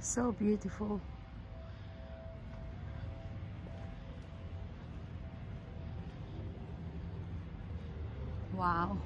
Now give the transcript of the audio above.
so beautiful. Wow.